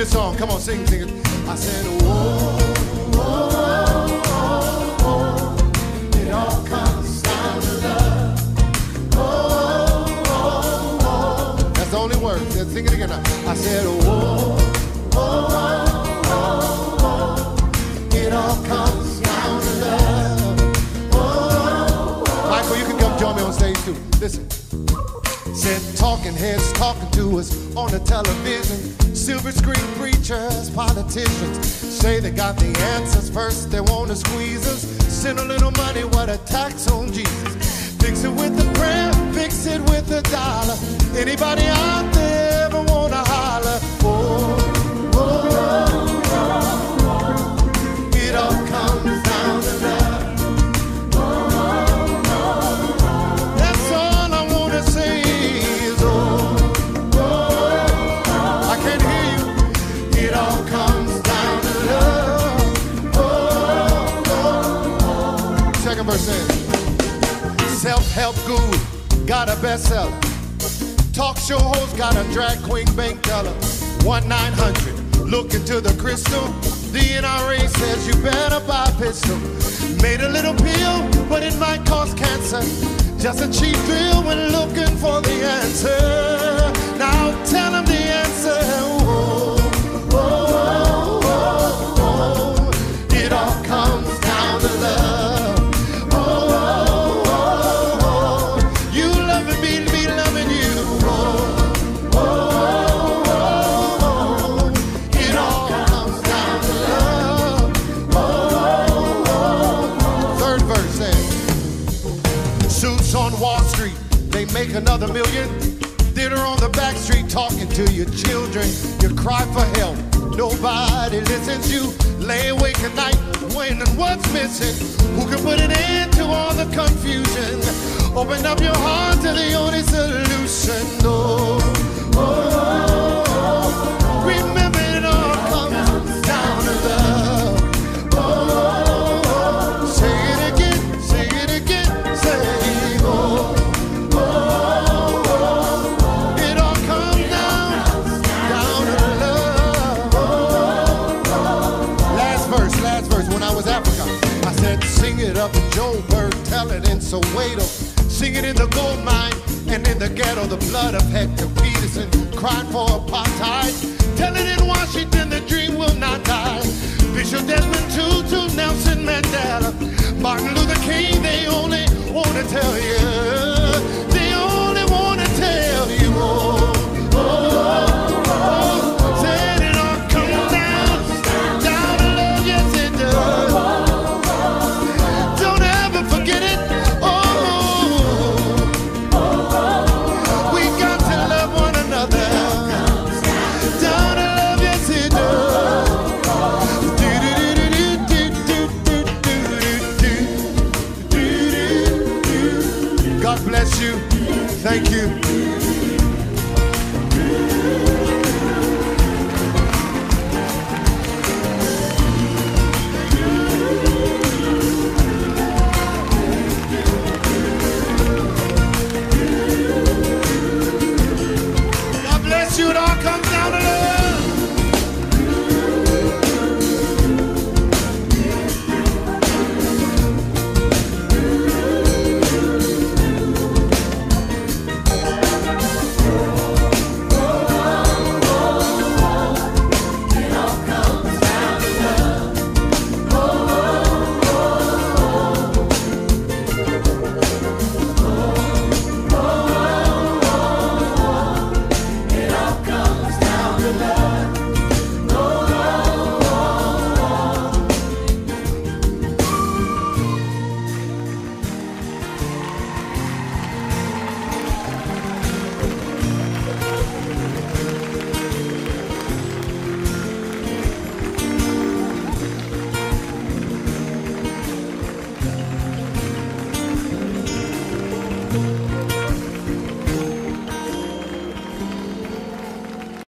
this song. Come on, sing, sing it. I said, whoa, whoa, whoa, whoa. It all comes down to love. Whoa, whoa, whoa. That's the only word. Let's sing it again. I said, whoa, whoa, whoa, whoa. It all comes down to love. Whoa, whoa. Michael, you can come join me on stage too. Listen. Talking heads talking to us on the television. Silver screen preachers, politicians say they got the answers first. They want to squeeze us. Send a little money, what a tax on Jesus. Fix it with a prayer, fix it with a dollar. Anybody out there Second verse self-help guru got a bestseller. Talk show host got a drag queen bank teller. One nine hundred. Look into the crystal. The NRA says you better buy a pistol. Made a little pill, but it might cause cancer. Just a cheap thrill when looking for the answer. Verse says, Suits on Wall Street, they make another million. Dinner on the back street, talking to your children. You cry for help, nobody listens. You lay awake at night, wondering what's missing. Who can put an end to all the confusion? Open up your heart to the only solution. Oh, oh, oh. Up Joburg, tell it in Soweto, sing it in the gold mine and in the ghetto. The blood of Hector Pieterson cried for apartheid. Tell it in Washington, God bless you. Thank you.